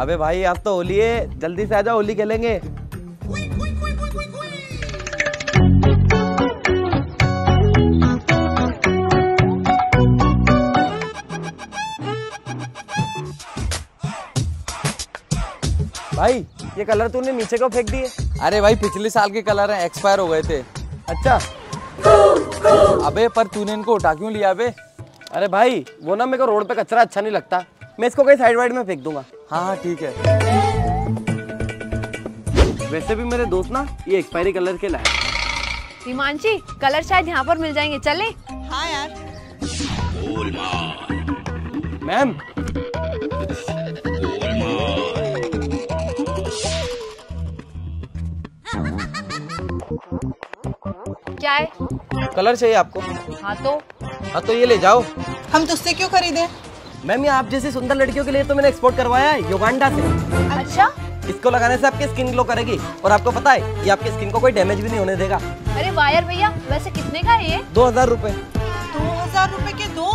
अबे भाई आप तो होली है। जल्दी से आ जाओ होली खेलेंगे। भाई ये कलर तूने नीचे को फेंक दिए? अरे भाई पिछले साल के कलर हैं एक्सपायर हो गए थे। अच्छा। अबे पर तूने इनको उठा क्यों लिया अबे? अरे भाई वो ना मेरे को रोड पे कचरा अच्छा नहीं लगता। मैं इसको कहीं साइड वाइड में फेंक दूँगा। हाँ हाँ ठीक है। वैसे भी मेरे दोस्त ना ये एक्सपायरी कलर के लाए हिमांशी कलर शायद यहाँ पर मिल जाएँगे। चले। हाँ यार। मैम क्या है? कलर चाहिए आपको? हाँ तो। हाँ तो ये ले जाओ। हम तुझसे क्यों खरीदे? मैम ये आप जैसी सुंदर लड़कियों के लिए तो मैंने एक्सपोर्ट करवाया है युगांडा से। अच्छा। इसको लगाने से आपकी स्किन ग्लो करेगी। और आपको पता है ये आपकी स्किन को कोई डैमेज भी नहीं होने देगा। अरे वायर भैया वैसे कितने का है ये? दो हज़ार रूपए। दो हज़ार रूपए के दो?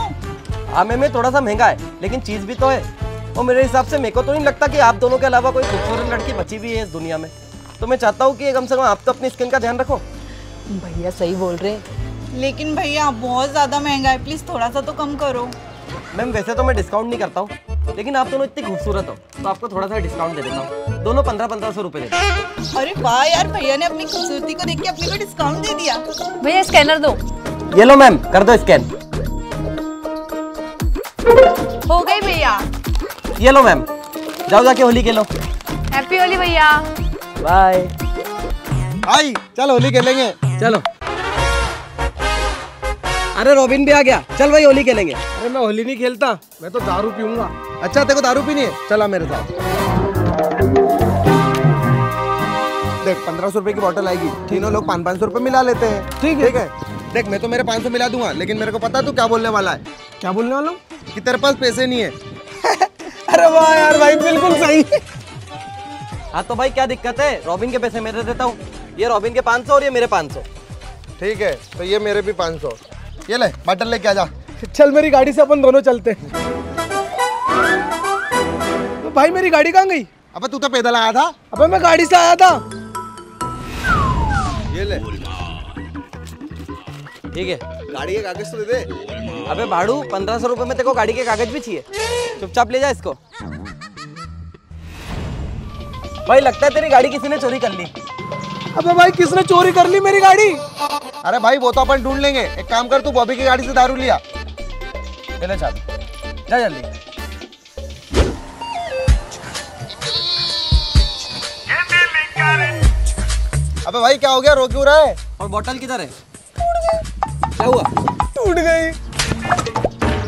हाँ मैम ये थोड़ा सा महँगा है लेकिन चीज़ भी तो है। और मेरे हिसाब से मेरे को तो नहीं लगता कि आप दोनों के अलावा कोई खूबसूरत लड़की बची भी है इस दुनिया में। तो मैं चाहता हूँ कि कम से कम आप तो अपनी स्किन का ध्यान रखो। भैया सही बोल रहे हैं। लेकिन भैया बहुत ज़्यादा महँगा है प्लीज़ थोड़ा सा तो कम करो। मैम वैसे तो मैं डिस्काउंट नहीं करता हूँ लेकिन आप दोनों इतनी खूबसूरत हो तो आपको थोड़ा सा डिस्काउंट दे देता हूँ। दोनों पंद्रह पंद्रह सौ रुपए देते अरे वाह यार भैया ने अपनी खूबसूरती को देख के अपने को डिस्काउंट दे दिया। भैया स्कैनर दो। ये लो मैम कर दो स्कैन हो गई भैया। ये लो मैम जाओ जाके होली खेलो। हैप्पी होली भैया। बाय भाई चल होली खेलेंगे। चलो। अरे रॉबिन भी आ गया। चल भाई होली खेलेंगे। अरे मैं होली नहीं खेलता मैं तो दारू पीऊँगा। अच्छा तेरे को दारू पीनी है? चला मेरे साथ। देख पंद्रह सौ रुपए की बोतल आएगी। तीनों लोग पाँच पाँच सौ रुपए मिला लेते हैं। ठीक है। ठीक है? देख मैं तो मेरे पाँच सौ मिला दूँगा लेकिन मेरे को पता तू क्या बोलने वाला है। क्या बोलने वाला हूँ? कि तेरे पास पैसे नहीं है। अरे वाह यार भाई बिल्कुल सही। हाँ तो भाई क्या दिक्कत है? रॉबिन के पैसे मेरे देता हूँ। ये रॉबिन के 500 और ये मेरे 500 ठीक है तो ये मेरे भी पाँच सौ। ये ले बटन लेके आ जा। चल मेरी गाड़ी से अपन दोनों चलते तो भाई मेरी गाड़ी कहाँ गई? अबे तू तो पैदल आया था। अबे मैं गाड़ी से आया था। ये ले। ठीक है। गाड़ी के कागज़ तो दे दे। अबे भाड़ू पंद्रह सौ रुपए में तेरे को गाड़ी के कागज़ भी चाहिए। चुपचाप ले जा इसको। भाई लगता है तेरी गाड़ी किसी ने चोरी कर ली। अबे भाई किसने चोरी कर ली मेरी गाड़ी? अरे भाई वो तो अपन ढूंढ लेंगे। एक काम कर तू बॉबी की गाड़ी से दारू लिया। ले ले चाबी। जा जल्दी। अबे भाई क्या हो गया? रो क्यों रहा है? और बोतल किधर है? क्या हुआ? टूट गई।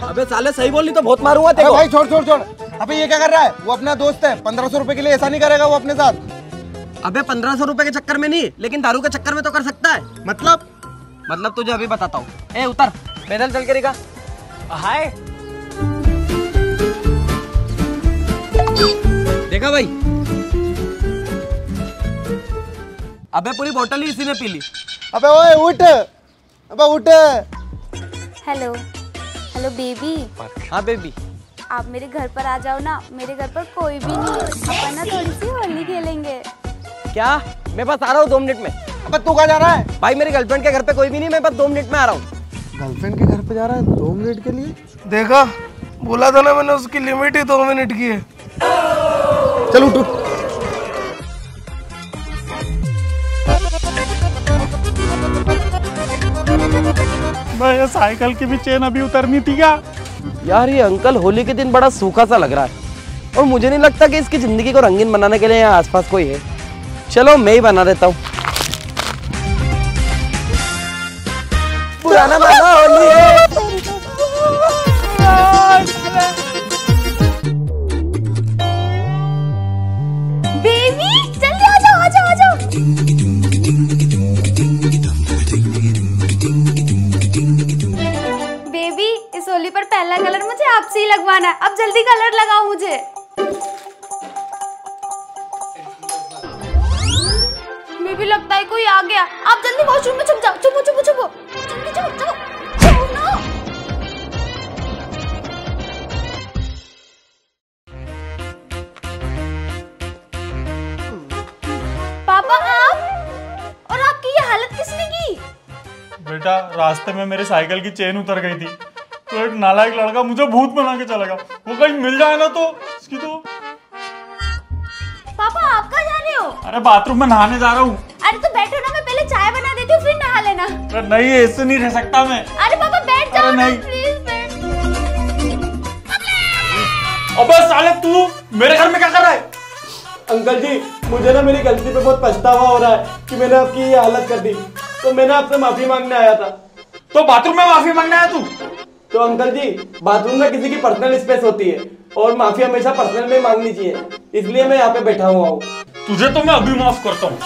अबे साले सही बोल ली तो बहुत मारूँगा तेरे भाई छोड़ छोड़ छोड़। अबे ये क्या कर रहा है? वो अपना दोस्त है। पंद्रह सौ रुपए के लिए ऐसा नहीं करेगा वो अपने साथ। अबे पंद्रह सौ रुपए के चक्कर में नहीं लेकिन दारू के चक्कर में तो कर सकता है। मतलब? मतलब तुझे अभी बताता हूँ। ए उतर। पैदल चल के रेखा हाय। देखा भाई? अबे पूरी बोतल ही इसी ने पी ली। अबे ओए उठ। अबे उठ। हेलो। Hello baby. हाँ बेबी। आप मेरे घर पर आ जाओ ना। मेरे घर पर कोई भी नहीं। अपन ना थोड़ी सी होली खेलेंगे। क्या? मैं बस आ रहा हूँ दो मिनट में। अबे तू कहाँ जा रहा है? भाई मेरी गर्लफ्रेंड के घर पे कोई भी नहीं मैं बस दो मिनट में आ रहा हूँ। गर्लफ्रेंड के घर पे जा रहा है दो मिनट के लिए? देखा बोला था ना मैंने उसकी लिमिट ही दो मिनट की है। चल उठ ये साइकिल की भी चेन अभी उतरनी थी क्या? यार ये अंकल होली के दिन बड़ा सूखा सा लग रहा है। और मुझे नहीं लगता कि इसकी ज़िंदगी को रंगीन बनाने के लिए यहाँ आसपास कोई है। चलो मैं ही बना देता हूँ। पुराना बना होली है। बेबी जल्दी आ जाओ आ जाओ आ जाओ। बेबी इस होली पर पहला कलर मुझे आपसे ही लगवाना है। अब जल्दी कलर लगाओ मुझे। भी लगता है कोई आ गया। आप जल्दी वॉशरूम में छुप जाओ। चुपो चुपो चुपो। हाँ? बेटा, रास्ते में मेरे साइकिल की चेन उतर गई थी। तो एक नालायक लड़का मुझे भूत बना के चला गया। वो कहीं मिल जाए ना तो अरे बाथरूम में नहाने जा रहा हूँ। अरे तो बैठो ना मैं पहले चाय बना देती हूँ फिर नहा लेना। अरे नहीं ऐसे नहीं रह सकता मैं। अरे पापा बैठ जाओ ना नहीं। प्लीज़ बैठ। अबे साले तू मेरे घर में क्या कर रहा है? अंकल जी मुझे ना मेरी गलती पे बहुत पछतावा हो रहा है कि मैंने आपकी ये हालत कर दी। तो मैंने आपसे माफ़ी मांगने आया था। तो बाथरूम में माफ़ी मांगना है तू? तो अंकल जी बाथरूम में किसी की पर्सनल स्पेस होती है और माफ़ी हमेशा पर्सनल में मांगनी चाहिए। इसलिए मैं यहाँ पे बैठा हुआ हूँ। तुझे तो मैं अभी माफ़ करता हूँ।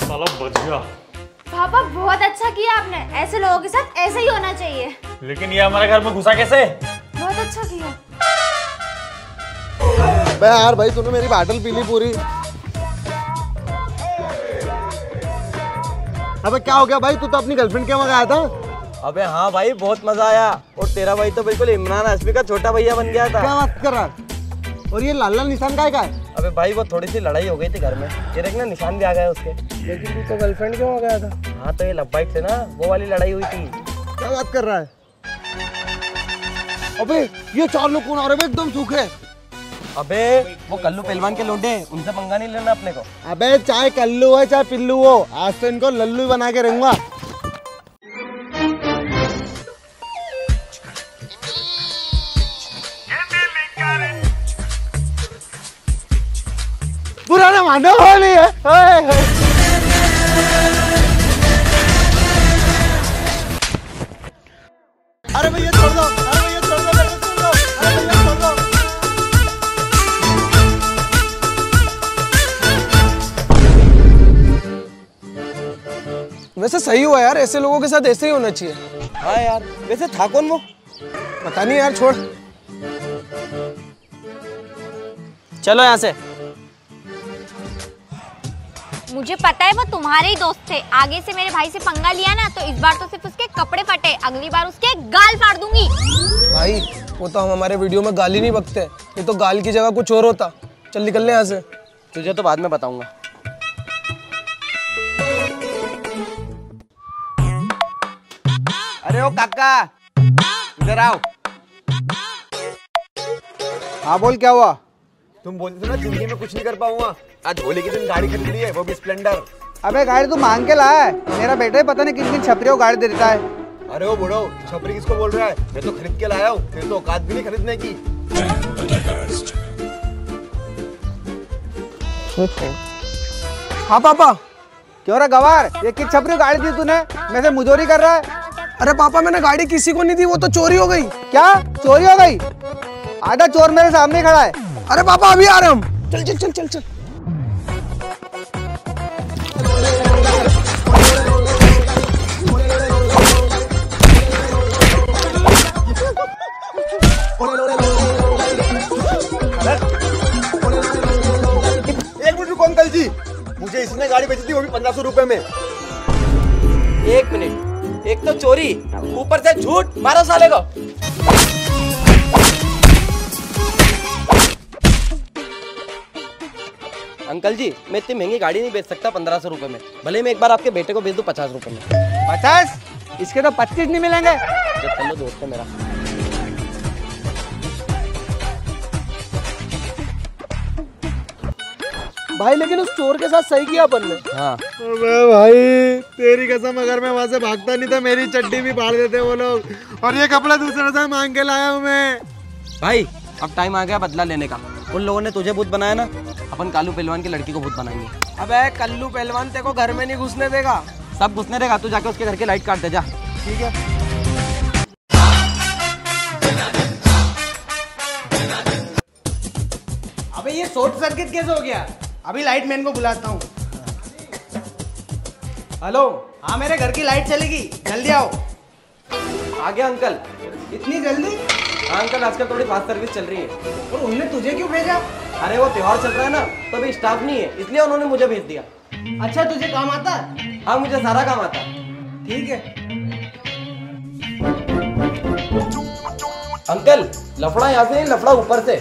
साला पापा बहुत अच्छा किया आपने। ऐसे लोगों के साथ ऐसे ही होना चाहिए। लेकिन ये हमारे घर में घुसा कैसे? बहुत अच्छा किया। यार भाई तूने मेरी बाटल पी ली पूरी। अबे क्या हो गया भाई? तू तो अपनी गर्लफ्रेंड के वहाँ गया था। अबे हाँ भाई बहुत मज़ा आया। और तेरा भाई तो बिल्कुल इमरान हाशमी का छोटा भैया बन गया था। क्या बात कर रहा और ये लाल लाल निशान का है का है अबे भाई वो थोड़ी सी लड़ाई हो गई थी घर में। ये देख ना निशान भी आ गया उसके। लेकिन तू तो गर्लफ्रेंड क्यों हो गया था? हाँ तो ये लब्बाइट से ना वो वाली लड़ाई हुई थी। क्या बात कर रहा है? अबे ये चार लोग कौन आ रहे हैं? एकदम सूखे। अबे वो कल्लू पहलवान के लोडे उनसे पंगा नहीं लेना अपने को। अबे चाहे कल्लू हो चाहे पिल्लू हो आज तो इनको लल्लू बना के रहूँगा। पुराना मानो होली है। वैसे सही हुआ यार ऐसे लोगों के साथ ऐसे ही होना चाहिए। हाँ यार वैसे था कौन वो? पता नहीं यार छोड़। चलो यहाँ से। मुझे पता है वो तुम्हारे ही दोस्त थे। आगे से मेरे भाई से पंगा लिया ना तो इस बार तो सिर्फ़ उसके कपड़े फटे अगली बार उसके गाल फाड़ दूँगी। भाई वो तो हम हमारे वीडियो में गाली नहीं बकते। ये तो गाल की जगह कुछ और होता। चल निकलने यहाँ से। तुझे तो बाद में बताऊँगा। अरे ओ काका? इधर आओ। हाँ बोल क्या हुआ? तुम बोलते थे ना ज़िंदगी में कुछ नहीं कर पाऊँगा। आज होली के दिन गाड़ी खरीद ली है वो भी स्प्लेंडर। अबे गाड़ी तू मांग के लाया है। मेरा बेटा ही पता नहीं किन किन छपरियों को गाड़ी दे देता है। अरे वो बुढ़ो छपरी किसको बोल रहा है? मैं तो खरीद के लाया हूँ फिर तो औकात भी नहीं खरीदने की। हाँ। पापा। क्यों रे गवार? ये किस छपरी गाड़ी दी तूने? मैं से मुजोरी कर रहा है। अरे पापा मैंने गाड़ी किसी को नहीं दी वो तो चोरी हो गई। क्या? चोरी हो गई? आधा चोर मेरे सामने खड़ा है। अरे पापा अभी आ रहे हम। चल चल चल चल चल। एक मिनट रुको अंकल जी। मुझे इसने गाड़ी बेची थी वो भी पंद्रह सौ रुपए में। एक मिनट। एक तो चोरी ऊपर से झूठ मारो साले को। अंकल जी मैं इतनी महँगी गाड़ी नहीं बेच सकता पंद्रह सौ रुपए में। भले मैं एक बार आपके बेटे को भेज दू पचास रुपए में। पचास? इसके तो पच्चीस नहीं मिलेंगे। जब दोस्त है मेरा। भाई लेकिन उस चोर के साथ सही किया अपन ने। हाँ। अबे भाई तेरी कसम अगर मैं वहाँ से भागता नहीं तो मेरी चड्डी भी फाड़ देते वो लोग। और ये कपड़ा दूसरे से मांग के लाया हूँ मैं। भाई अब टाइम आ गया बदला लेने का। उन लोगों ने तुझे भूत बनाया ना? अपन कालू पहलवान की लड़की को भूत बनाएँगे। अबे कल्लू पहलवान तेरे को घर में नहीं घुसने देगा। सब घुसने देगा तू जाके उसके घर के लाइट काट दे जा। ठीक है। अबे ये शॉर्ट सर्किट कैसे हो गया? अभी लाइट मैन को बुलाता हूँ। हेलो हाँ मेरे घर की लाइट चलेगी। जल्दी आओ। आ गया अंकल इतनी जल्दी? हाँ अंकल आजकल थोड़ी फास्ट सर्विस चल रही है। और उनने तुझे क्यों भेजा? अरे वो त्योहार चल रहा है ना तो अभी स्टाफ नहीं है इसलिए उन्होंने मुझे भेज दिया। अच्छा तुझे काम आता है? हाँ मुझे सारा काम आता ठीक है। अंकल लफड़ा यहाँ से लफड़ा ऊपर से।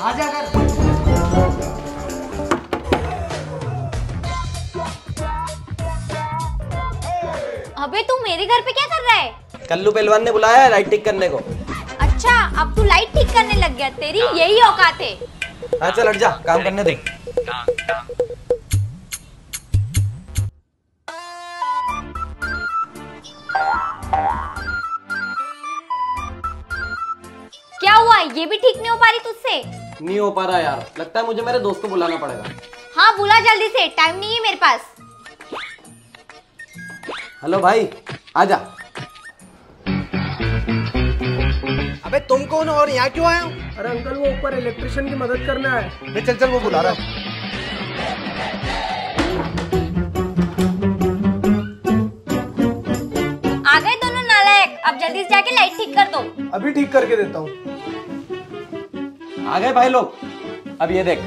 आ जा कर। अबे तू मेरे घर पे क्या कर रहा है? कल्लू पहलवान ने बुलाया है लाइट टिक करने को। अच्छा अब तू लाइट ठीक करने लग गया तेरी यही औकात है। हाँ चल हट जा काम करने दे। क्या हुआ? ये भी ठीक नहीं हो पा रही तुझसे? नहीं हो पा रहा यार। लगता है मुझे मेरे दोस्त को बुलाना पड़ेगा। हाँ बुला जल्दी से टाइम नहीं है मेरे पास। हेलो भाई आजा। अबे तुम कौन और यहाँ क्यों आए हो? अरे अंकल वो ऊपर इलेक्ट्रिशियन की मदद करने आए। चल चल वो बुला रहा है। आ गए दोनों नालायक। अब जल्दी से जाके लाइट ठीक कर दो। अभी ठीक करके देता हूँ। आ गए भाई लोग। अब ये देख।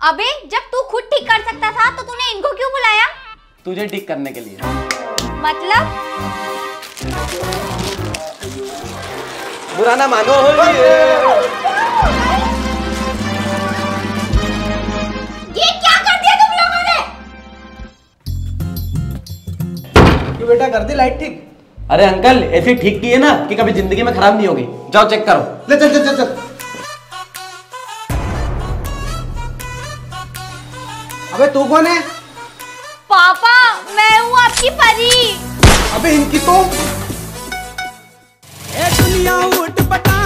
अबे जब तू खुद ठीक कर सकता था तो तूने इनको क्यों बुलाया? तुझे ठीक करने के लिए। मतलब? बुरा ना मानो ये क्या कर दिया तुम लोगों ने? क्यों बेटा कर दी लाइट ठीक? अरे अंकल ऐसी ठीक की है ना कि कभी ज़िंदगी में खराब नहीं होगी। जाओ चेक करो। ले चल चल चल चल। अबे तू कौन है? पापा मैं हूँ आपकी परी। अबे इनकी तो ए दुनिया उठ पटा